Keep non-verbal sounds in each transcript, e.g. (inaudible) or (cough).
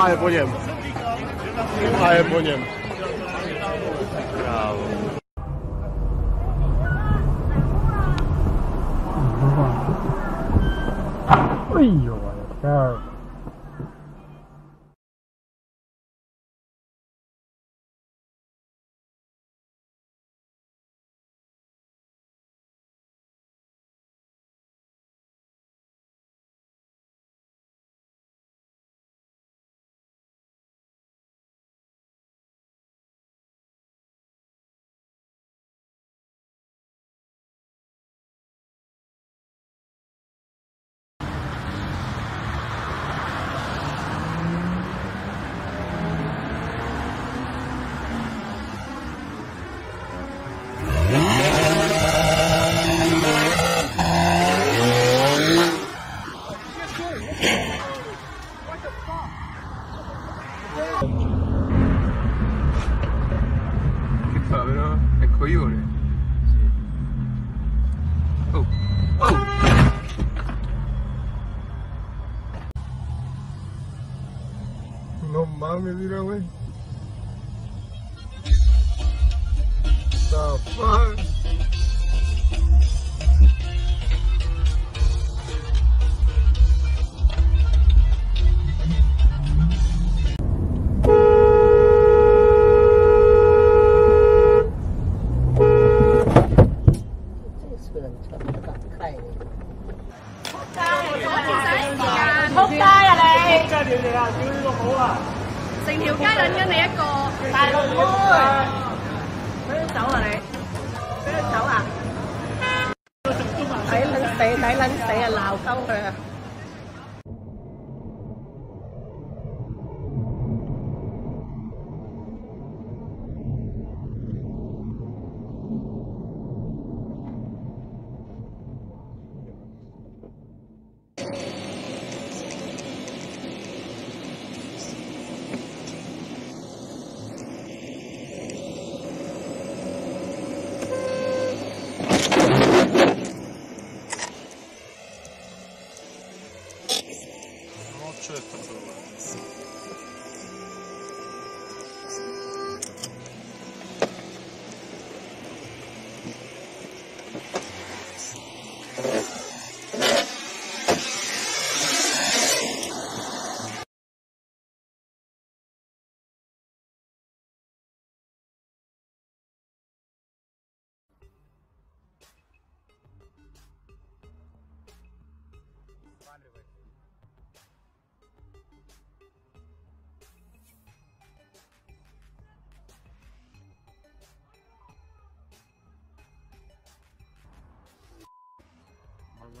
哎，不念。哎，不念。哎呦，我的天儿！Coglione. Oh. Oh. No mames, mira, güey. The fuck? 你！成条街撚紧你一个，大陆妹，俾你走啊你！俾你走啊！抵撚死，抵撚死啊！闹鸠佢啊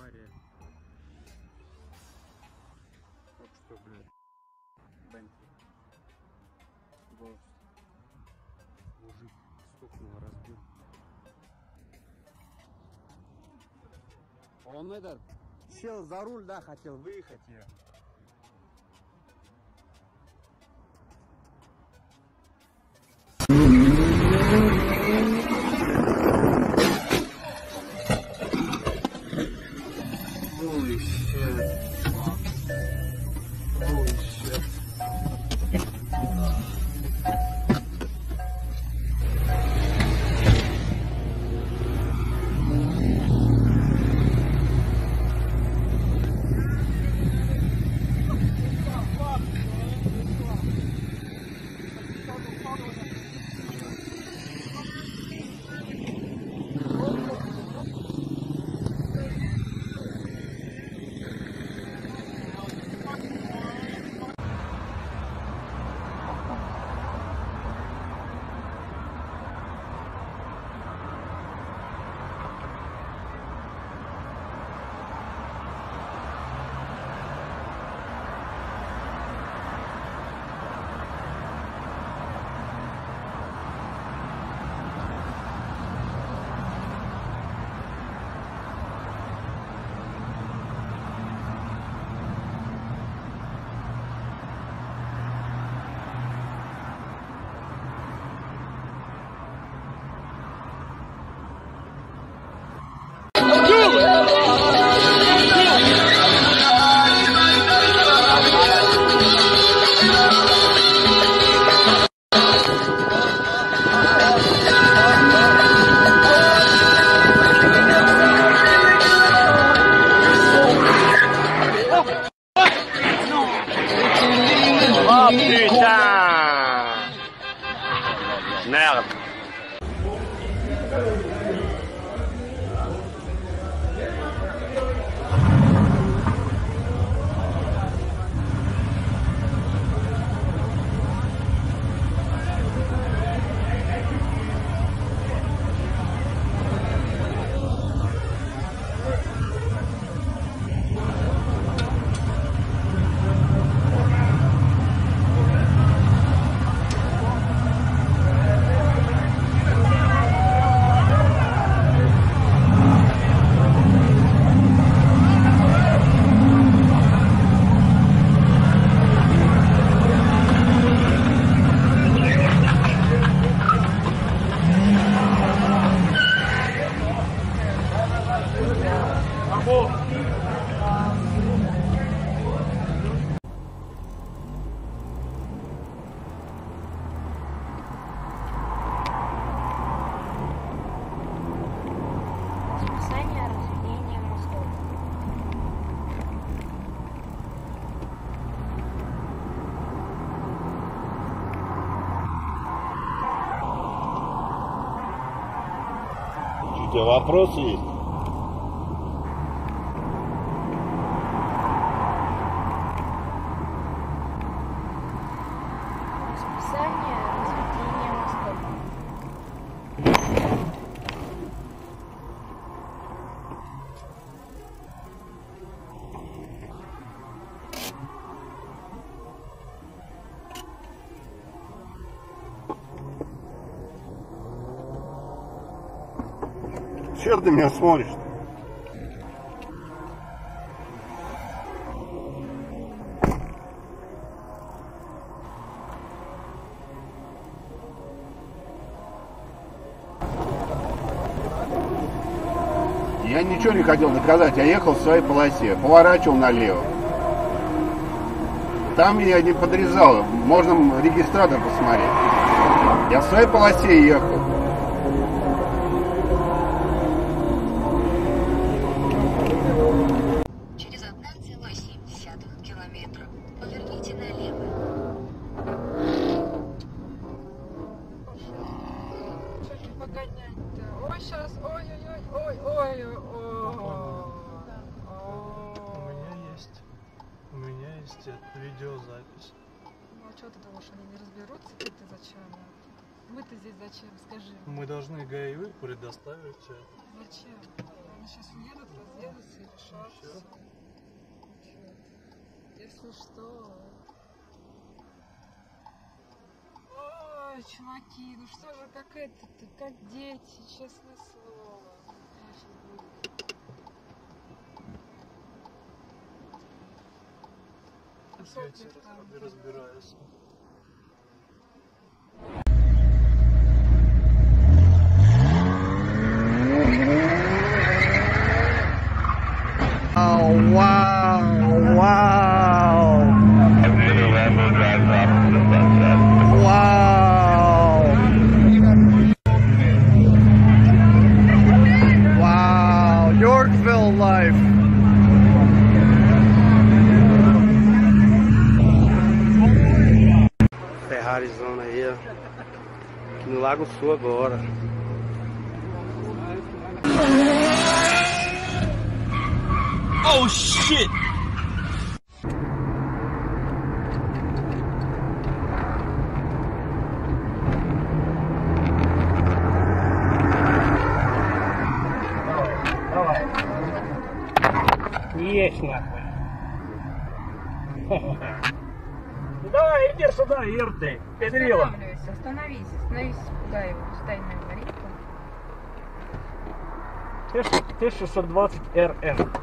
Авария. Так что, блядь. Бентли. Гост. Мужик стукнул, разбил. Он этот сел за руль, да, хотел выехать я. Oh, oh putain. Merde. Вопросы есть? Чего ты меня смотришь? Я ничего не хотел доказать, я ехал в своей полосе, поворачивал налево. Там меня не подрезало, можно регистратор посмотреть. Я в своей полосе ехал. Ой. У меня есть. У меня есть видеозапись. Ну, а что ты думаешь, они не разберутся? Ты ты зачем? Мы-то здесь зачем? Скажи. Мы должны ГАИ предоставить Зачем? Они сейчас уедут, разъедутся и решат? Если что... Ой, чуваки, ну что же, как это-то, как дети, честное слово. Я будет? разбираюсь. paisana aí, ó. Aqui no Lago Sul agora. Oh shit! Yes, my boy. (laughs) иди сюда, Ирты, педрила. Останавливайся, остановись, остановись, куда его, стай на говорит. 1620 РН.